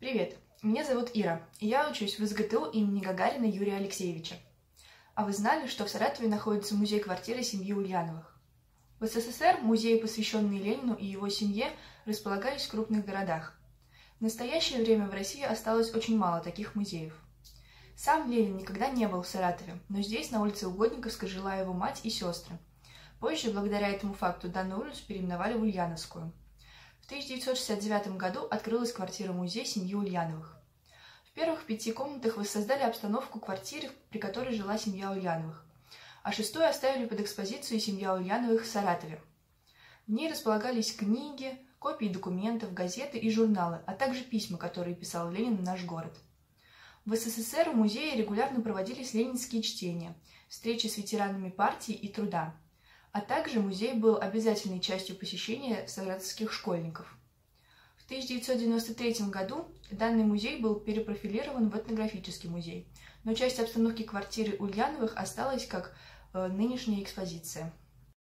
Привет, меня зовут Ира, и я учусь в СГТУ имени Гагарина Юрия Алексеевича. А вы знали, что в Саратове находится музей-квартиры семьи Ульяновых? В СССР музеи, посвященные Ленину и его семье, располагались в крупных городах. В настоящее время в России осталось очень мало таких музеев. Сам Ленин никогда не был в Саратове, но здесь, на улице Угодниковской, жила его мать и сестры. Позже, благодаря этому факту, данную улицу переименовали в Ульяновскую. В 1969 году открылась квартира-музей семьи Ульяновых. В первых пяти комнатах воссоздали обстановку квартиры, при которой жила семья Ульяновых, а шестую оставили под экспозицию семья Ульяновых в Саратове. В ней располагались книги, копии документов, газеты и журналы, а также письма, которые писал Ленин в наш город. В СССР в музее регулярно проводились ленинские чтения, встречи с ветеранами партии и труда, а также музей был обязательной частью посещения саратовских школьников. В 1993 году данный музей был перепрофилирован в этнографический музей, но часть обстановки квартиры Ульяновых осталась как э, нынешняя экспозиция.